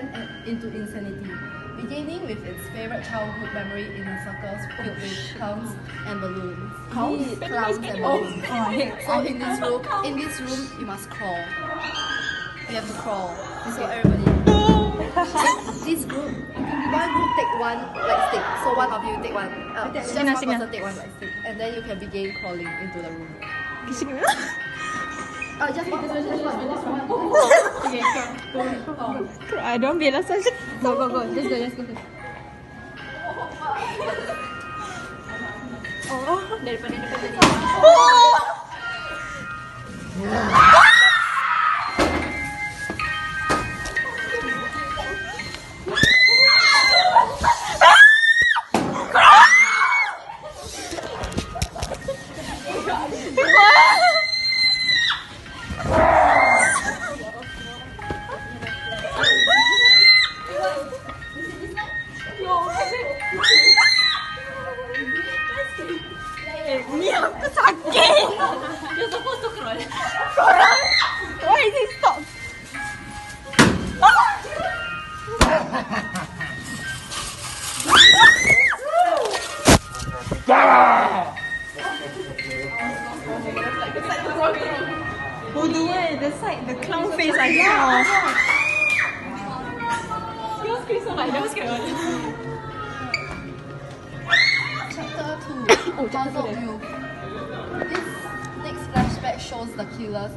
descent into insanity, beginning with its favorite childhood memory in circles filled with clowns and balloons. Clowns, clowns and balloons. Oh, so in this room, in this room, you must crawl. You have to crawl. So everybody. this, group, one group take one like stick. So one of you take one. Uh, just one person take one like stick, and then you can begin crawling into the room. oh, just, just, just, I don't be such Go, go, go. Just go, just go. Oh, daripada depan tadi. Ni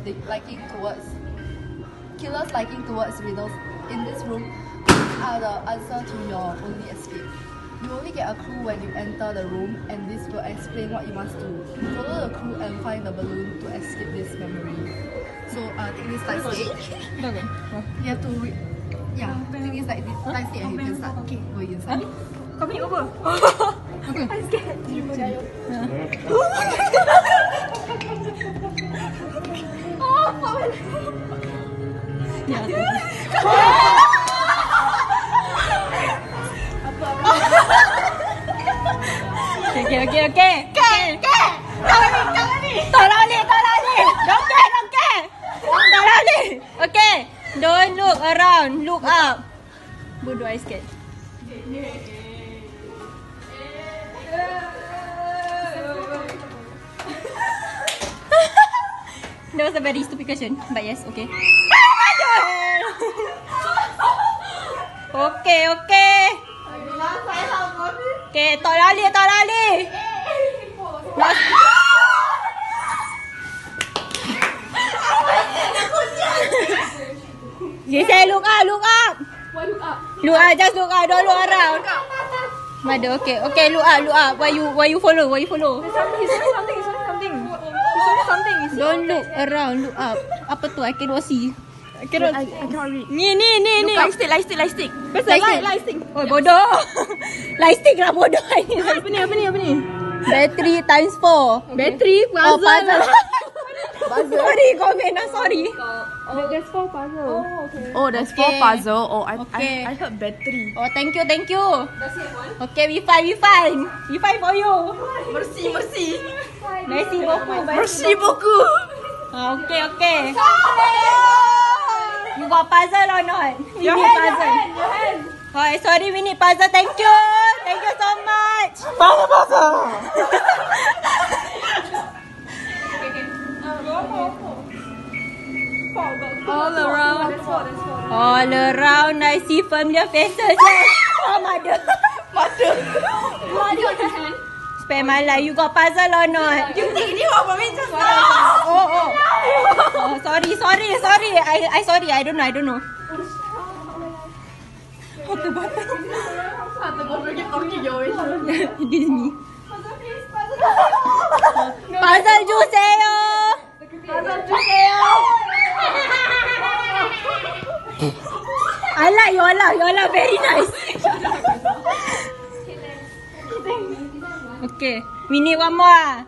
the liking towards killer's liking towards riddles. In this room, are the answer to your only escape. You only get a clue when you enter the room, and this will explain what you must do. Follow the clue and find the balloon to escape this memory. So, uh, take this light stick. You have to read. Yeah, take this light, light stick and you can start going inside. Kau ni apa? I'm scared. Okay, okay, okay, okay. Okay, okay. Kau ni, kau ni. Tak lari, tak lari. Don't care, don't care. Tak lari. Okay. Don't look around. Look up. Bodoh, I scared. That was a very stupid question. But yes, okay. okay, okay. Okay, tak lari, tak lari. Last. Yes, say look up, look up. Why look up? Look up, just look up, don't look around. Mother, okay, okay, look up, look up. Why you, why you follow, why you follow? There's something, he's something, he's something. He's doing something. He's Don't look around, look up. Apa tu? I cannot see. I cannot, I, I cannot read. Ni, ni, ni, ni. Light stick, light stick, light stick. Where's the light, light stick? Oh, bodoh. light stick lah bodoh. Apa ni, apa ni, apa ni? Battery times 4. Battery, Oh, puzzle. Puzzle. sorry, komen lah, sorry. There's four puzzle. Oh, okay. Oh, there's four Okay. puzzle. Oh, I, Okay. I I heard battery. Oh, thank you, thank you. Okay, we fine, we fine. We fine for you. Mercy, mercy. Merci beaucoup. Mercy beaucoup. Ah, okay, okay. You got puzzle or not? We Your need hand, your puzzle. hand, your hand. Oh, sorry, we need puzzle. Thank you. Thank you so much. Puzzle, puzzle. All around. All around, I see familiar faces. Oh, mother. Mother. What do you want your hand? Spare my life. You got puzzle or not? You think you are me just now? Oh, oh. Oh, sorry, sorry, sorry. I, I sorry. I don't know. I don't know. To this is me. Puzzle Juseo. Puzzle Juseo. I like your laugh. Your laugh very nice. okay. We need one more. ah.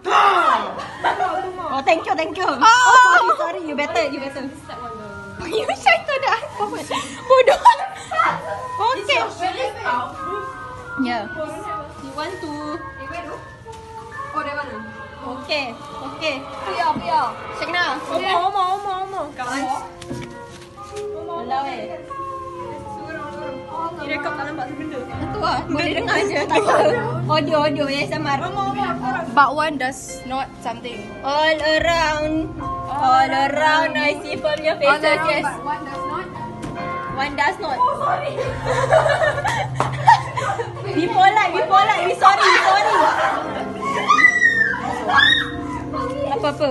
Oh, thank you, thank you. Oh, sorry, sorry. You better, you better. You shy to the forward. Bodoh. Okay. Yeah. You want to? Oh, that one. Okay, okay. 不要不要。 Check now. One more, one more, one more, Apa? Boleh dengar je. Tak apa. Audio, audio. ASMR. But one does not something. All around. All around. I see from your All faces. around, Yes. but one does not. One does not. Oh, sorry. be polite, be polite. We sorry, we sorry. Apa-apa?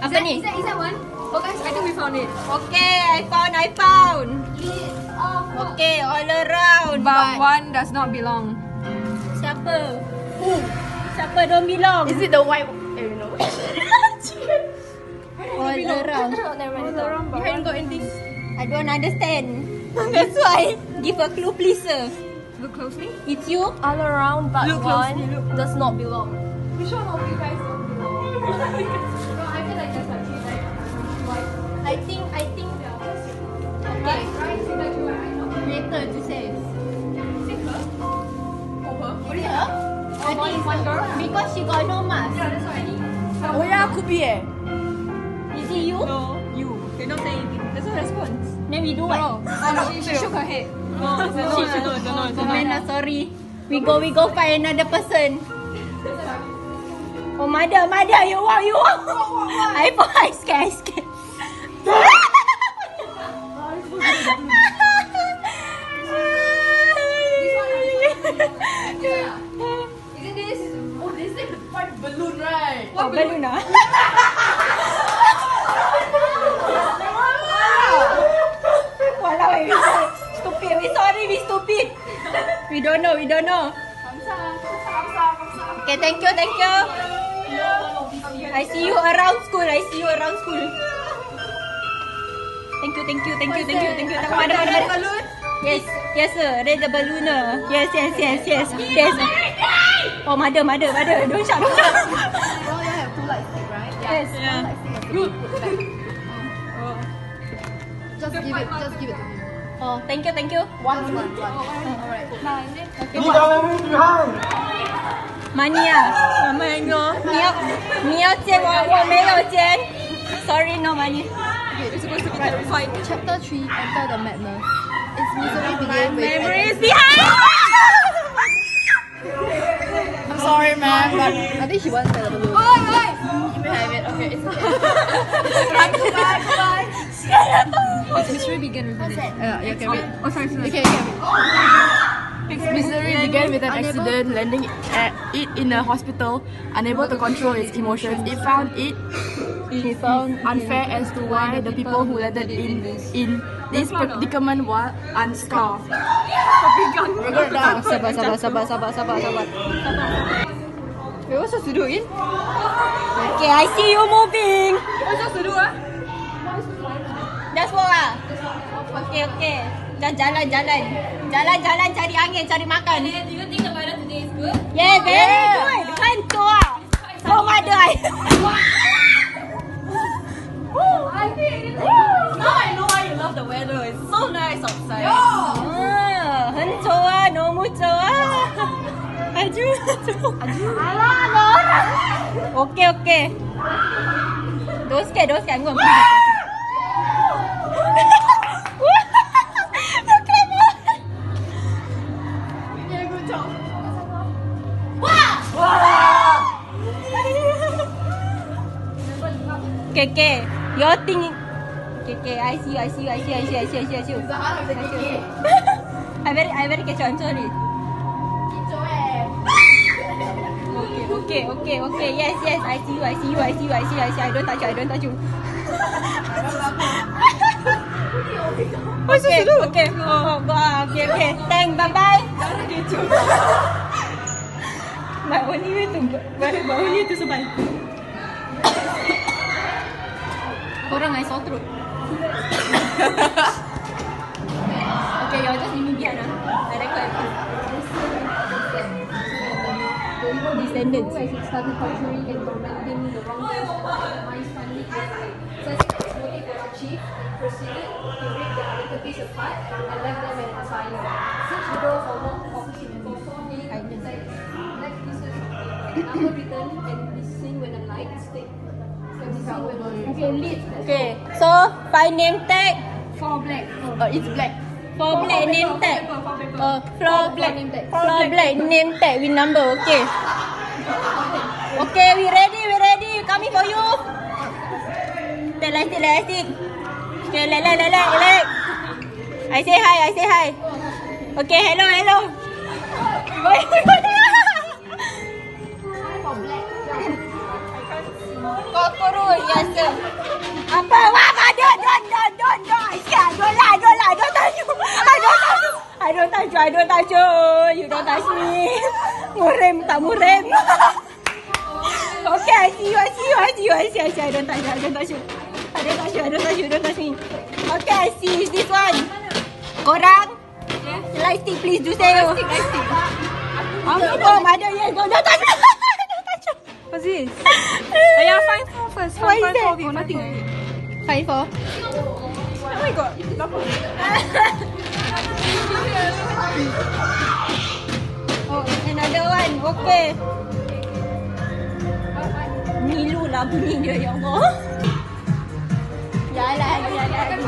Apa Is ni? that, is that one? Oh guys, I think we found it. Okay, I found, I found. Uh, Okay, all around. but one does not belong. Siapa? Who? Siapa don't belong? Is it the white? Eh, no. all around. All around, but one got in this. I don't understand. That's why. Give a clue, please, sir. Look closely. It's you? All around, but Look one closely, look. does not belong. Which one of you guys don't belong? she got no mask. Yeah, that's what I need. Oh yeah, could be eh. Is it you? No, you. You're not saying anything. There's no response. Then we do what? Oh, no, she, she shook her head. No, it's a no, it's a no, it's a no, it's a no. Amanda, sorry. We go, we go find another person. Oh, mother, mother, you walk, you walk. I I scared, Thank you, thank you, thank you, thank you, thank you. Mana, mana, mana. Balloon. Yes, yes sir. Red the ballooner. Yes, yes, yes, yes. Yes. Oh, mother, mother, mother. Don't shout, don't shout. Oh, you have two light stick, right? Yes. Yeah. Good. Just give it. Just give it to me. Oh, thank you, thank you. One, one, one. Alright. You got me behind. Money ah. 妈妈哟。你要你要借我，我没有钱。Sorry, no money. Okay, you're supposed to be terrified. Chapter three. Enter the madness. Its misery began with. Memories behind. I'm sorry, man, but I think she wants the balloon. Oh, guys. You may have it. Okay, it's okay. goodbye, goodbye. Its misery began with. Uh, you can wait. Oh, sorry, sorry. Okay, you can wait. Its misery began with an accident landing at it in a hospital. Unable to control its emotions, it found it it found unfair as to why the people who landed in in this predicament were unscarred. We're gonna dance. Sabar, sabar, sabar, sabar, sabar, sabar. Wait, what's supposed to do again? Okay, I see you moving. What's supposed to do, ah? Just walk ah. Okay, okay. Dah jalan, jalan. Jalan, jalan cari angin, cari makan. Do you think the weather today is good? Yeah, very good. Kan tu ah. So mother I. Now I know why you love the weather. It's so nice outside. Ah, 很丑啊，no 木丑啊。Aju, aju. Alah, ada orang. Okay, okay. Don't scared, don't scared. I'm going to Okay, okay. Your thing. Okay, okay. I see you, I see you, I see you, I see you, I see you, I see you. I see you. I see you. I very, I very catch on. Sorry. Okay, okay, okay, okay. Yes, yes. I see you, I see you, I see you, I see you, I see you. I don't touch you, I don't touch you. Okay? Okay, oh, ah, okay, okay. Thank, bye bye. my only way to, my, my only way to survive. Korang I sore throat. okay, y'all just leave me behind ah. I record. The evil descendants. started torturing and tormenting the wrongdoers of my family. Sensing its motive was achieved, proceeded to rip their identities apart and left them in asylum. Since the door for more office for four days, I black pieces of number written and be seen when the lights take. Okay, lead. Okay, so find name tag. Four black. Uh, it's black. Four black name tag. Oh, floor black. Floor black name tag with number. Okay. Okay, we ready, we ready. Coming for you. Light, take light, take. Okay, let, let, let, let, let. I say hi, I say hi. Okay, hello, hello. Bye. Yes sir. Apa? Wah, don't, don't, don't, don't. I scared. Don't lie, don't lie, don't touch you. I don't touch you. I don't touch you, I don't touch you. You don't touch me. Murem, tak murem. Okay, I see you, I see you, I see you, I see, I see. I don't touch you, I don't touch you. I don't touch you, I don't touch you, don't touch me. Okay, I see. Is this one? Korang? Light stick, please do say. Light stick, light stick. Oh, mother, yes, don't touch me. Don't touch me. What's this? Ayah, find four that? four. Oh, nothing. Five four. Oh my god. Oh, another one. Okay. Milu lah bunyi dia, ya Allah. Jalan, jalan.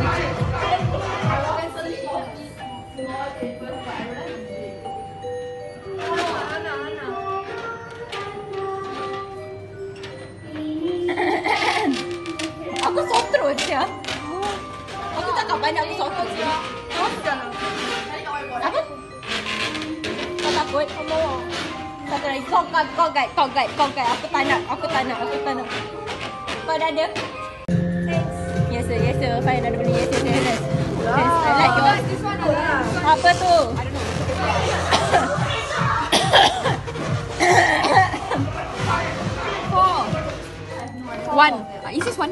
Cakap banyak aku sotrot je. Apa? Kau takut? Satu lagi. Kau, kau, kau guide, kau guide, kau guide. Aku tak nak, aku tak nak, aku tak nak. Kau dah ada? Yes sir, yes sir. Fine, ada beli. Yes, yes, yes. yes. Yes, I like yours. Apa tu? One. Uh, is this one?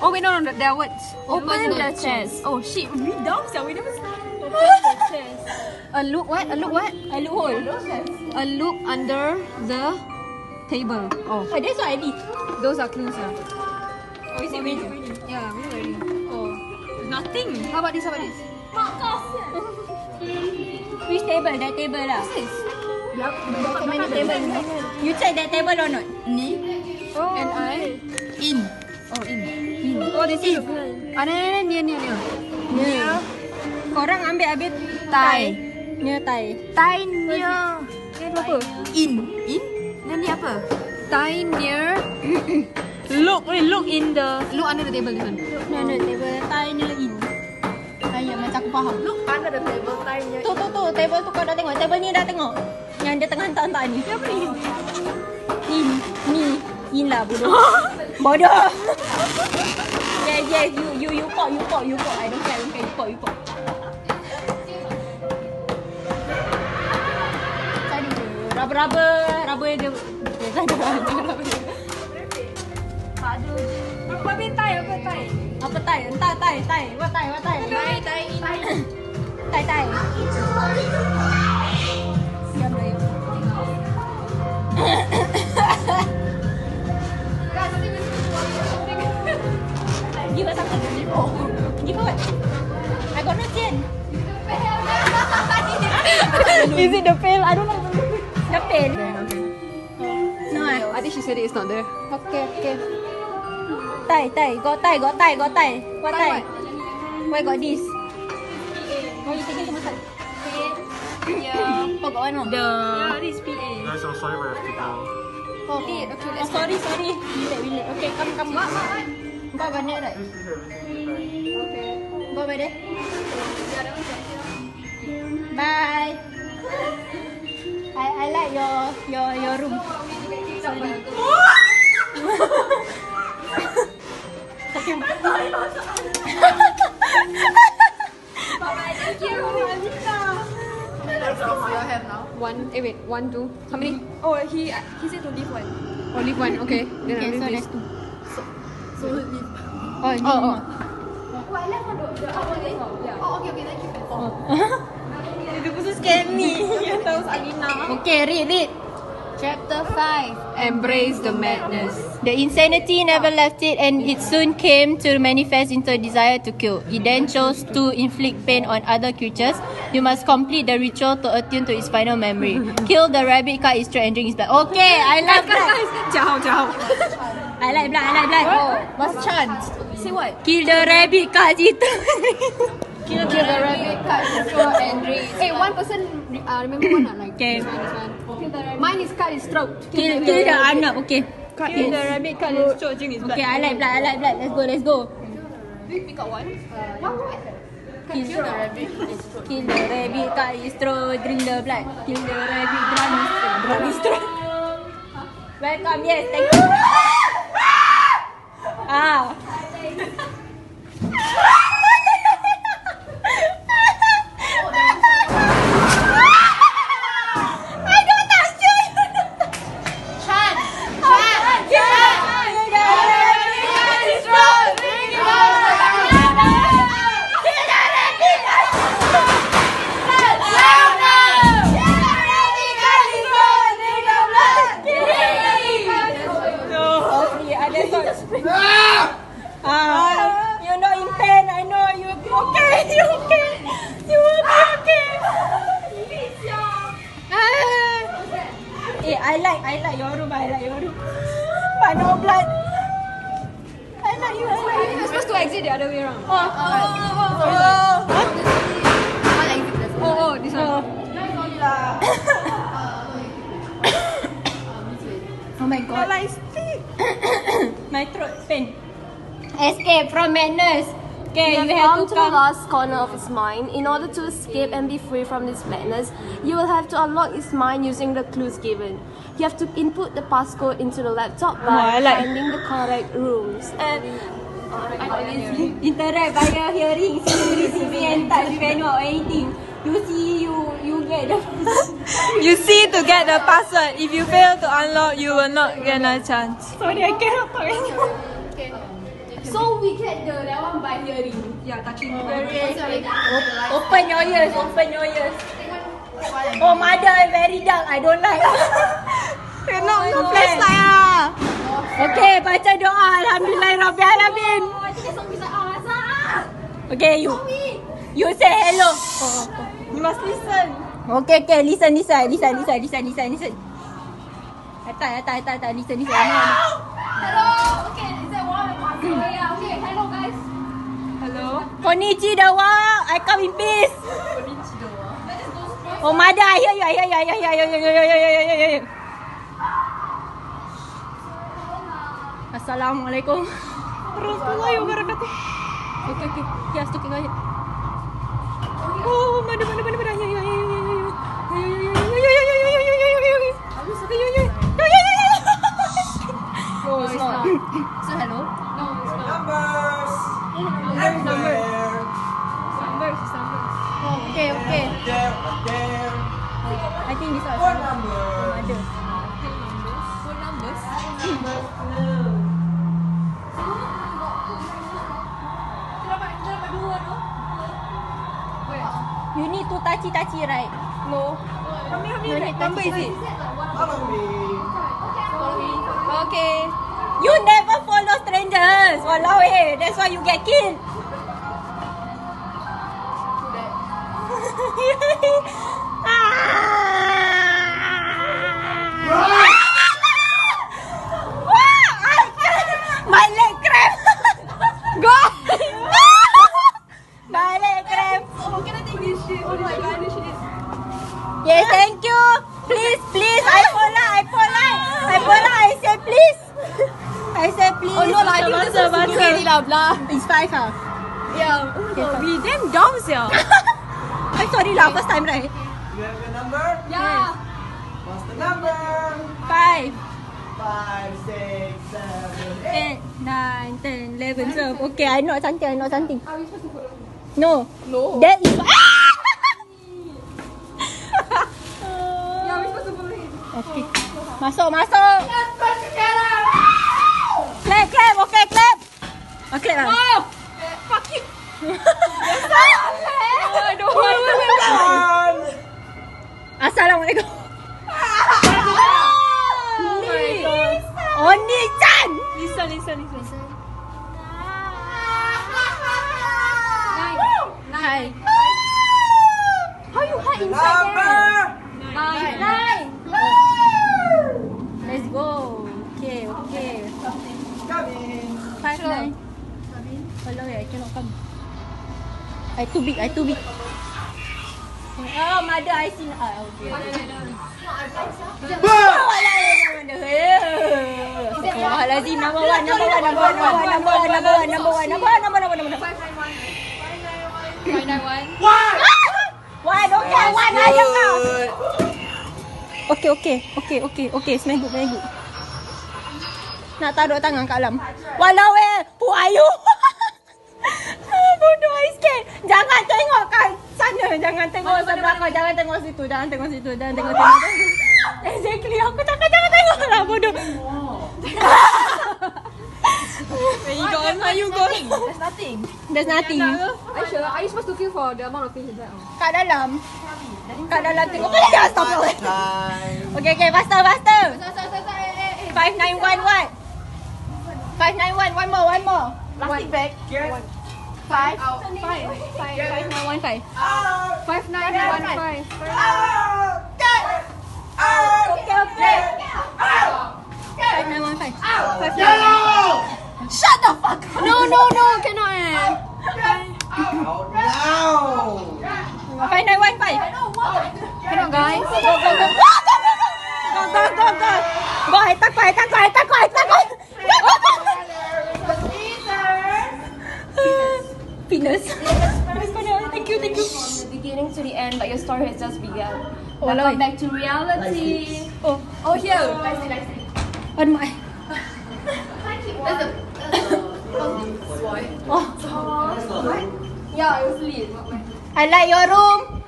Oh wait, no, no, there are words. Open the chest. Oh shit, we dumb, so we never started open the chest. A look what? A look what? I look hole. A look under the table. Oh, Oh, that's what I did. those are clues. Yeah. Oh, is it ready? Yeah, we already. Oh, nothing. How about this? How about this? Which table? That table lah. Yup. So many table. You check that table or not? Ni. Oh. And I. In. Oh, in. Oh, this is. Ah, no, no, no, near, near, near. Yeah. Korang ambil habis tie. Tai near. Near tu apa? In. In? Ni apa? Tie near. look, wait, look in the. Look under the table, this one. No, no, table tie near in. Ayah macam aku faham. Look under the table. Tai near. Tu, tu, tu. Table tu kau dah tengok. Table ni dah tengok. Yang dia tengah hantar-hantar ni. Siapa ni? In. Ni. In lah, bodoh. bodoh. yes, yes. You, you, you pop, you pop, you pop. I don't care, I don't care. You pop, you pop. Tadi tu. Raba-raba. Raba dia. Dia tak ada raba. Tak ada. Apa bin tie? Apa tie? Apa tai? Entah tai, tai. What tai, what tai? Tai, tai, tai. Tai, tai. Siap dah. Give I got no chain. Is it the pail? I don't know. The pail. No. I think she said it, it's not there. Okay, okay. Tai, tai, got tai, got tai, got tai. What tai? Why got this? Why you taking so much time? Yeah. Oh, got one more. The. Yeah, this PA. Guys, I'm sorry, but I have to go. Oh, okay, okay. Oh, sorry, sorry. Relate, relate. Okay, come, come. What, what, what? Go by there, right? Okay. Go there. Bye. I, I like your your your room. Sorry. One. Eh wait, one, two. How many? Oh, he he said to leave one. Oh, leave one. Okay. Then Okay, I'll so leave there's this. two. Oh, oh, oh. Itu pun scare me. Yang tahu Alina. Okay, read, read. Chapter 5. Embrace the madness. The insanity never left it and it soon came to manifest into a desire to kill. It then chose to inflict pain on other creatures. You must complete the ritual to attune to its final memory. Kill the rabbit, cut its throat and drink its blood. Okay, I like blood. Jauh, jauh. I like blood, I like blood. What's chant? Say what? Kill the rabbit, cut. Kill Kill the rabbit, cut his throat, and drink his Hey, one person uh, remember one or like Okay. this one, this one. Mine is cut his throat. Kill, kill the anak. Okay. Kill the rabbit, cut his throat, drink his blood. Okay, I like blood. I like blood. Let's go. Let's go. We got one. Kill the rabbit. Kill the rabbit. Cut his throat. Drink the blood. Kill the rabbit. Drown his throat. Welcome. Yes. Thank you. Ah. But no blood. I like you. You're supposed to exit the other way around. Oh, oh, oh, oh. Exit, there's one. Oh, oh, this one. Oh my god. my throat pain. Escape from madness. Okay, You you, have have come to to the last corner of his mind. In order to escape and be free from this madness, you will have to unlock his mind using the clues given. You have to input the passcode into the laptop by I like- finding the correct rooms. And uh, Interact via hearing, seeing, receiving and touch or anything. You see, you you get the. You see to get the password. If you fail to unlock, you will not get a chance. Sorry, I cannot talk anymore. So we get the that one by hearing. Yeah, touching. Open your ears, open your ears. Oh, mother, very dark. I don't like. Cannot, no flashlight ah. Okay, baca doa. Alhamdulillah Rabbil Alamin. Okay, you. You say hello. You must listen. Okay, okay. Listen, listen, listen, listen, listen, listen, listen. Atas, atas, atas, atas. Listen, listen. Hello! Okay, Konnichiwa, I come in peace. Konnichiwa. Oh, mother, I hear you, I hear you, I hear you, I hear you, I hear you, I hear you, I hear you. Assalamualaikum. Rasulullah yang berkat. Okay, okay. Yes, okay, okay. Oh, mana, mana, mana, mana. Touchy touchy, right? No. How many, how many like, number is it? Follow me. Okay. You never follow strangers. Walao eh. That's why you get killed. security lah, blah. It's five ah. Yeah. Oh my god, we damn dumb sia. I'm sorry lah. First time right. You have your number? Yeah. What's the number? Five, Five, six, seven, eight. eight, nine, ten, eleven, twelve. Okay, I know something. I know something. Are we supposed to follow? No. No. That is. Ah! Yeah, we're supposed to follow him. Okay. Masuk, masuk. Clap, clap. Okay, clap. Ah, okay lah. Oh, fuck you. Assalamualaikum. Oh, oh ni Chan. Lisa, Lisa, Lisa. Hi. Hi. How you hide inside there? Hi. Cannot come. I too big, I too big. Oh, mother I seen. Ah, okay. Astagfirullahalazim. Number one, number one, number one, number one, number one, number one, number one, number one, number one, number one, number one. Five nine one. Why don't care one aja kau. Okay, okay, okay, okay, okay. Smell good, smell good. Nak taruh tangan kat dalam. Walau eh, who are you? Bodoh, scared. Jangan tengok kat sana. Jangan tengok sebelah kau. Jangan tengok situ. Jangan tengok situ. Jangan tengok tengok. Exactly. Aku takkan jangan tengok lah. Bodoh. Where you go? Where you go? There's nothing. There's nothing. Are you sure? Are you supposed to feel for the amount of things inside? Oh. Kat dalam. Kat dalam tengok. Jangan stop. Okay, okay. Faster, faster. Five nine one what? Five nine one. One more, one more. Plastic bag. Five. Five. Five. Five nine one five. Five nine one five. Okay, okay. Five nine one five. Five nine. Shut the fuck up. No no no cannot eh. Oh no! Five nine one five. Cannot guys. Go go go. Go go go go. Go hai tak hai tak hai tak hai tak hai. Penis. Thank you, thank you. From the beginning to the end, but your story has just begun. Oh, Now like- come back to reality. Oh, Oh, here. Oh. on my. Um, oh. Yeah, it was lit. I like your room.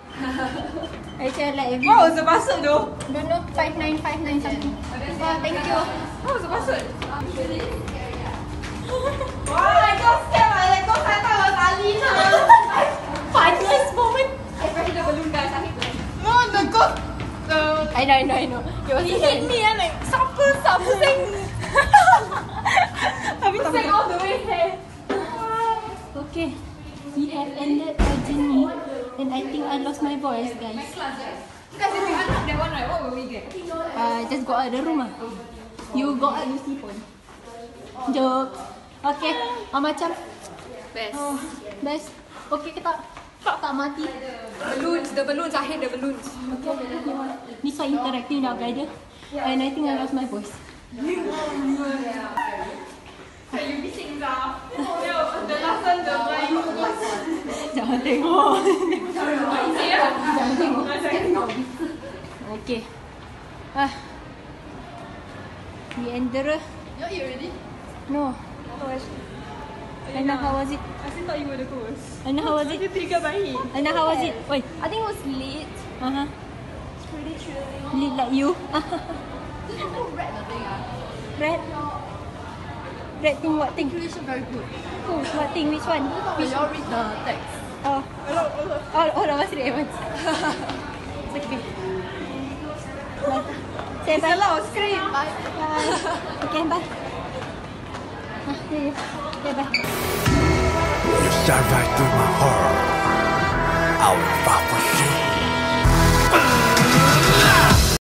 Actually, I like every What was the password though? Don't know, 5959 something. Oh, thank you. What was the password? Funniest moment. Especially the balloon guys. I hate balloon. No, the ghost. The I know, I know, I know. It was he hit me and like siapa siapa sing. Habis tak Sing all the way here. Okay. We have ended our journey and I think I lost my voice, guys. Guys, if we unlock that one right, what will we get? Uh, just go out the room ah. You go out, you see phone. Joke. Okay. Ah, macam Best. oh, best. Okay, kita tak mati. Balloons, the balloons. I hate the balloons. This one interacting with our guide. And I think I lost my voice. Jangan tengok. Jangan tengok. Okay. Ah. We enter. You eat already? No. Aina, how was it? I still thought you were the ghost. Aina, how was it? You Tiga bayi. Aina, how was it? Oi. I think it was lit. Uh-huh. It's pretty chilling. Lead like you. Who read the thing ah? Red. Red thing, what thing? Conclusion very good. Who? What thing? Which one? When you all read the text. Oh. All, all of us read at once. It's okay. Bye. Say bye. A lot of scream. Bye. Bye. Okay, bye. Ah, here you. You shot right through my heart. I will fight for you.